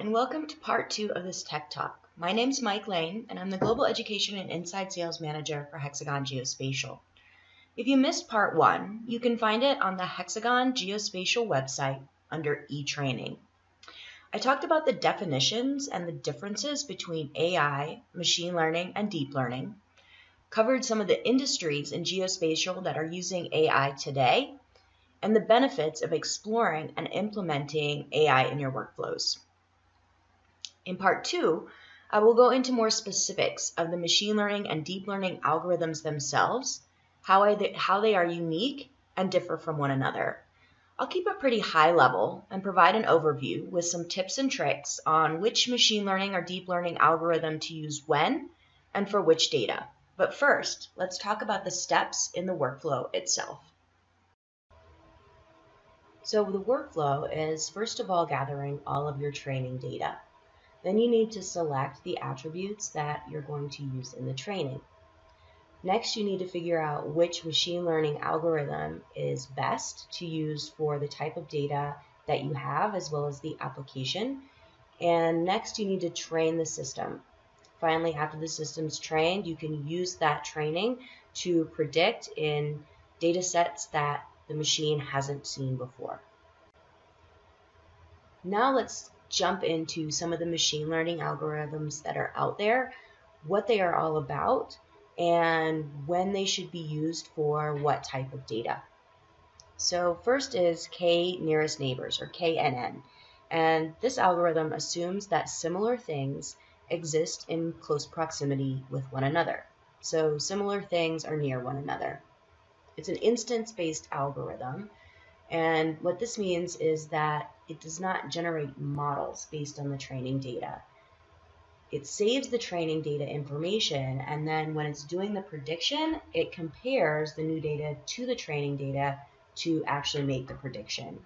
and welcome to part two of this Tech Talk. My name is Mike Lane, and I'm the Global Education and Inside Sales Manager for Hexagon Geospatial. If you missed part one, you can find it on the Hexagon Geospatial website under e-training. I talked about the definitions and the differences between AI, machine learning, and deep learning, covered some of the industries in geospatial that are using AI today, and the benefits of exploring and implementing AI in your workflows. In part two, I will go into more specifics of the machine learning and deep learning algorithms themselves, how, I, how they are unique and differ from one another. I'll keep it pretty high level and provide an overview with some tips and tricks on which machine learning or deep learning algorithm to use when and for which data. But first, let's talk about the steps in the workflow itself. So the workflow is first of all gathering all of your training data. Then you need to select the attributes that you're going to use in the training. Next, you need to figure out which machine learning algorithm is best to use for the type of data that you have as well as the application. And next, you need to train the system. Finally, after the system's trained, you can use that training to predict in data sets that the machine hasn't seen before. Now let's jump into some of the machine learning algorithms that are out there, what they are all about, and when they should be used for what type of data. So first is K nearest neighbors, or KNN. And this algorithm assumes that similar things exist in close proximity with one another. So similar things are near one another. It's an instance-based algorithm, and what this means is that it does not generate models based on the training data. It saves the training data information, and then when it's doing the prediction, it compares the new data to the training data to actually make the prediction.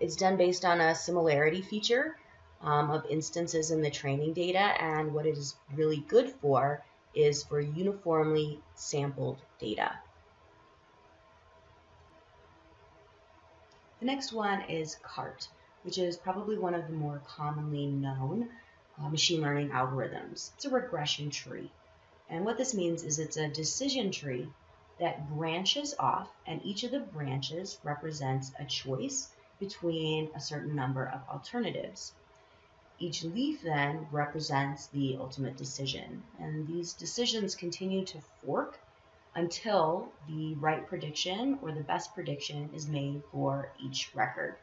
It's done based on a similarity feature um, of instances in the training data, and what it is really good for is for uniformly sampled data. Next one is CART, which is probably one of the more commonly known uh, machine learning algorithms. It's a regression tree. And what this means is it's a decision tree that branches off, and each of the branches represents a choice between a certain number of alternatives. Each leaf then represents the ultimate decision, and these decisions continue to fork until the right prediction or the best prediction is made for each record.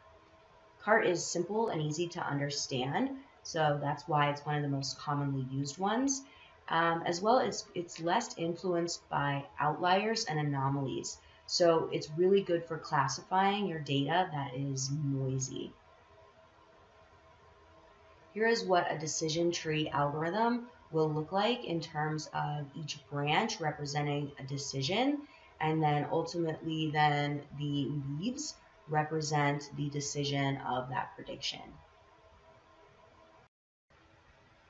CART is simple and easy to understand, so that's why it's one of the most commonly used ones. Um, as well as it's less influenced by outliers and anomalies. So it's really good for classifying your data that is noisy. Here is what a decision tree algorithm will look like in terms of each branch representing a decision and then ultimately then the leaves represent the decision of that prediction.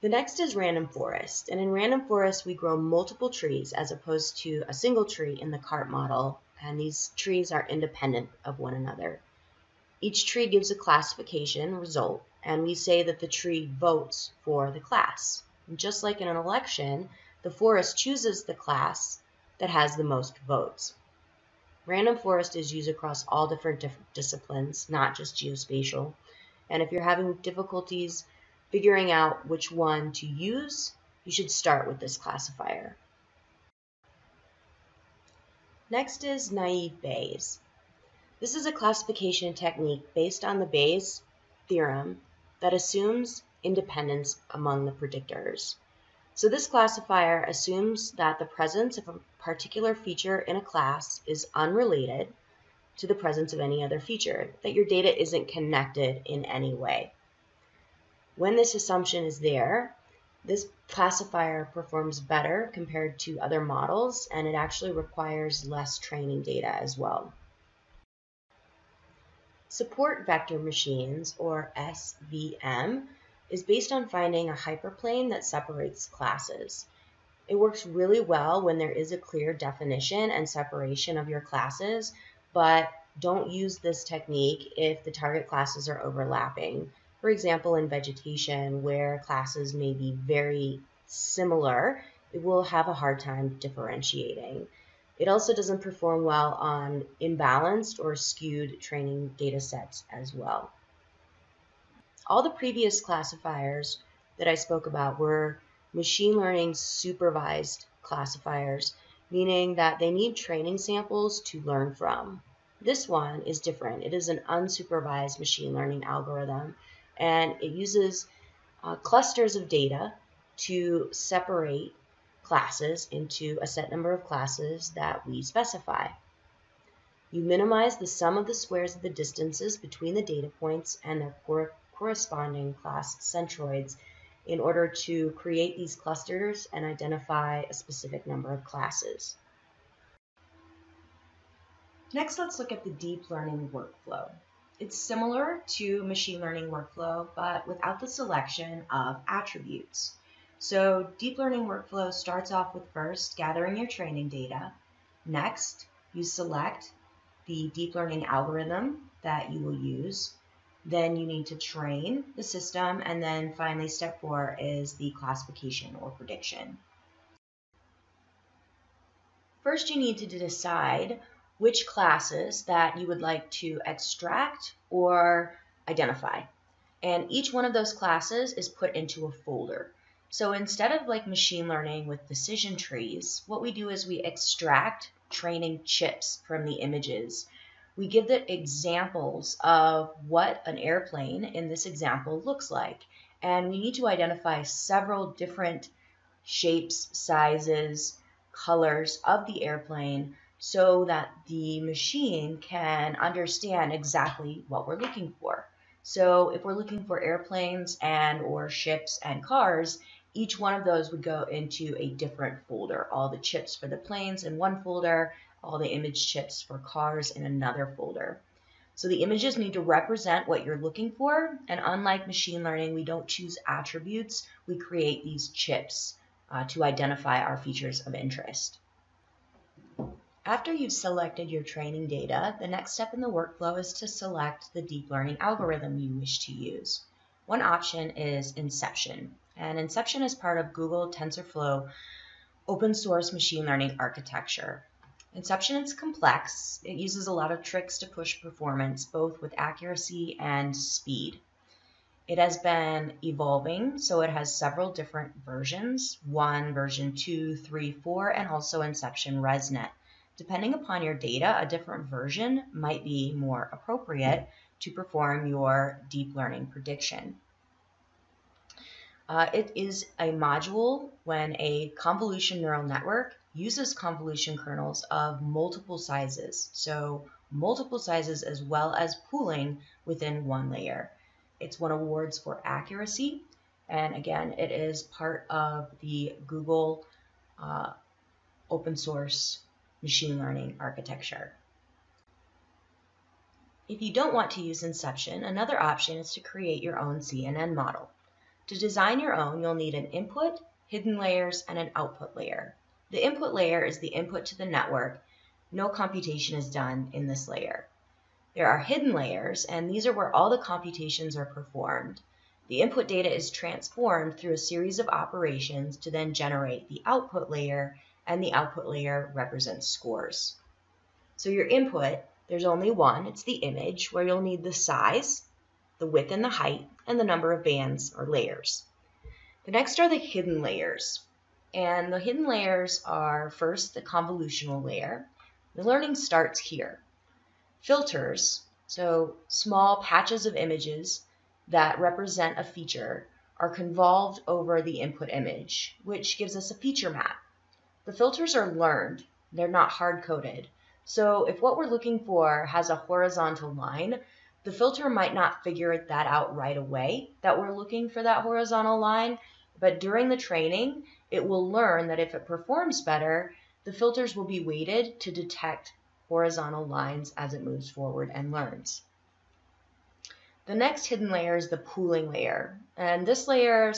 The next is random forest, and in random forest we grow multiple trees as opposed to a single tree in the CART model, and these trees are independent of one another. Each tree gives a classification result, and we say that the tree votes for the class. Just like in an election, the forest chooses the class that has the most votes. Random forest is used across all different, different disciplines, not just geospatial. And if you're having difficulties figuring out which one to use, you should start with this classifier. Next is naive Bayes. This is a classification technique based on the Bayes theorem that assumes independence among the predictors. So this classifier assumes that the presence of a particular feature in a class is unrelated to the presence of any other feature, that your data isn't connected in any way. When this assumption is there, this classifier performs better compared to other models, and it actually requires less training data as well. Support vector machines, or SVM, is based on finding a hyperplane that separates classes. It works really well when there is a clear definition and separation of your classes, but don't use this technique if the target classes are overlapping. For example, in vegetation, where classes may be very similar, it will have a hard time differentiating. It also doesn't perform well on imbalanced or skewed training data sets as well. All the previous classifiers that I spoke about were machine learning supervised classifiers, meaning that they need training samples to learn from. This one is different. It is an unsupervised machine learning algorithm, and it uses uh, clusters of data to separate classes into a set number of classes that we specify. You minimize the sum of the squares of the distances between the data points and their corresponding class centroids in order to create these clusters and identify a specific number of classes. Next, let's look at the deep learning workflow. It's similar to machine learning workflow, but without the selection of attributes. So deep learning workflow starts off with first gathering your training data. Next, you select the deep learning algorithm that you will use. Then you need to train the system. And then finally, step four is the classification or prediction. First, you need to decide which classes that you would like to extract or identify. And each one of those classes is put into a folder. So instead of like machine learning with decision trees, what we do is we extract training chips from the images. We give the examples of what an airplane in this example looks like. And we need to identify several different shapes, sizes, colors of the airplane so that the machine can understand exactly what we're looking for. So if we're looking for airplanes and or ships and cars, each one of those would go into a different folder. All the chips for the planes in one folder, all the image chips for cars in another folder. So the images need to represent what you're looking for, and unlike machine learning, we don't choose attributes, we create these chips uh, to identify our features of interest. After you've selected your training data, the next step in the workflow is to select the deep learning algorithm you wish to use. One option is Inception. And Inception is part of Google TensorFlow open source machine learning architecture. Inception is complex. It uses a lot of tricks to push performance, both with accuracy and speed. It has been evolving, so it has several different versions, 1, version 2, 3, 4, and also Inception ResNet. Depending upon your data, a different version might be more appropriate to perform your deep learning prediction. Uh, it is a module when a convolution neural network uses convolution kernels of multiple sizes, so multiple sizes as well as pooling within one layer. It's won awards for accuracy, and again, it is part of the Google uh, open source machine learning architecture. If you don't want to use Inception, another option is to create your own CNN model. To design your own, you'll need an input, hidden layers, and an output layer. The input layer is the input to the network. No computation is done in this layer. There are hidden layers, and these are where all the computations are performed. The input data is transformed through a series of operations to then generate the output layer, and the output layer represents scores. So your input, there's only one, it's the image, where you'll need the size, the width and the height, and the number of bands or layers. The next are the hidden layers. And the hidden layers are first the convolutional layer. The learning starts here. Filters, so small patches of images that represent a feature, are convolved over the input image, which gives us a feature map. The filters are learned, they're not hard coded. So if what we're looking for has a horizontal line, the filter might not figure it that out right away that we're looking for that horizontal line, but during the training, it will learn that if it performs better, the filters will be weighted to detect horizontal lines as it moves forward and learns. The next hidden layer is the pooling layer, and this layer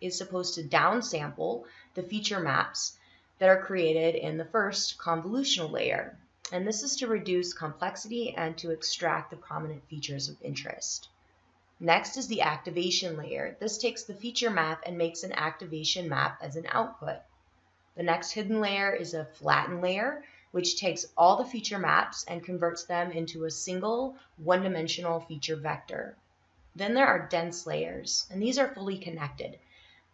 is supposed to downsample the feature maps that are created in the first convolutional layer and this is to reduce complexity and to extract the prominent features of interest. Next is the activation layer. This takes the feature map and makes an activation map as an output. The next hidden layer is a flatten layer, which takes all the feature maps and converts them into a single one-dimensional feature vector. Then there are dense layers, and these are fully connected.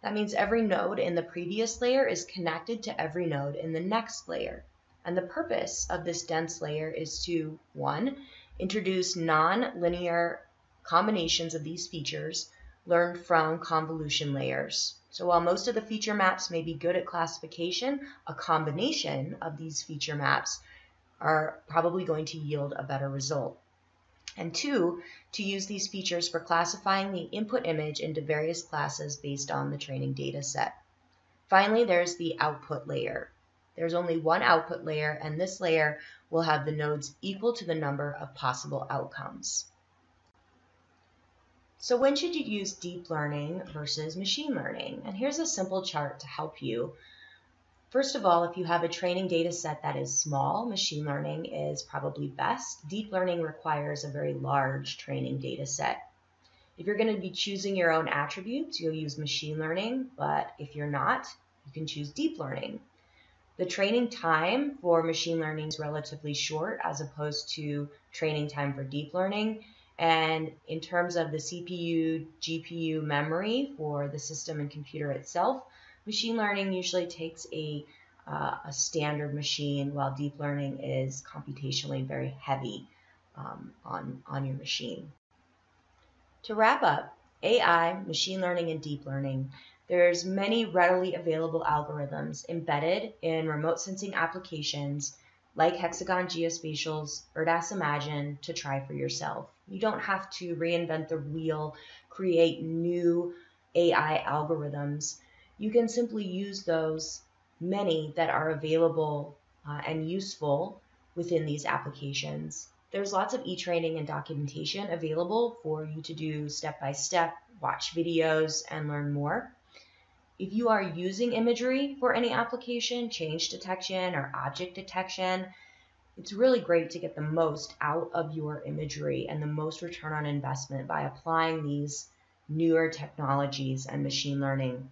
That means every node in the previous layer is connected to every node in the next layer. And the purpose of this dense layer is to, one, introduce non-linear combinations of these features learned from convolution layers. So while most of the feature maps may be good at classification, a combination of these feature maps are probably going to yield a better result. And two, to use these features for classifying the input image into various classes based on the training data set. Finally, there's the output layer. There's only one output layer, and this layer will have the nodes equal to the number of possible outcomes. So when should you use deep learning versus machine learning? And here's a simple chart to help you. First of all, if you have a training data set that is small, machine learning is probably best. Deep learning requires a very large training data set. If you're going to be choosing your own attributes, you'll use machine learning, but if you're not, you can choose deep learning. The training time for machine learning is relatively short as opposed to training time for deep learning. And in terms of the CPU, GPU memory for the system and computer itself, machine learning usually takes a, uh, a standard machine, while deep learning is computationally very heavy um, on, on your machine. To wrap up, AI, machine learning, and deep learning, there's many readily available algorithms embedded in remote sensing applications like Hexagon Geospatial's ERDAS Imagine to try for yourself. You don't have to reinvent the wheel, create new AI algorithms. You can simply use those many that are available uh, and useful within these applications. There's lots of e-training and documentation available for you to do step by step, watch videos, and learn more. If you are using imagery for any application, change detection or object detection, it's really great to get the most out of your imagery and the most return on investment by applying these newer technologies and machine learning.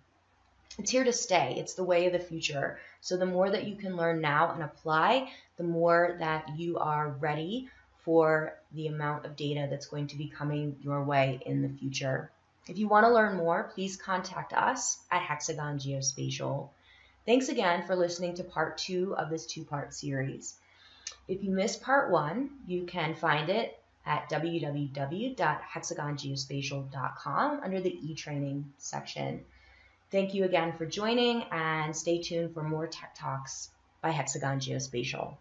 It's here to stay. It's the way of the future. So the more that you can learn now and apply, the more that you are ready for the amount of data that's going to be coming your way in the future. If you want to learn more, please contact us at Hexagon Geospatial. Thanks again for listening to part two of this two-part series. If you missed part one, you can find it at www.hexagongeospatial.com under the e-training section. Thank you again for joining and stay tuned for more Tech Talks by Hexagon Geospatial.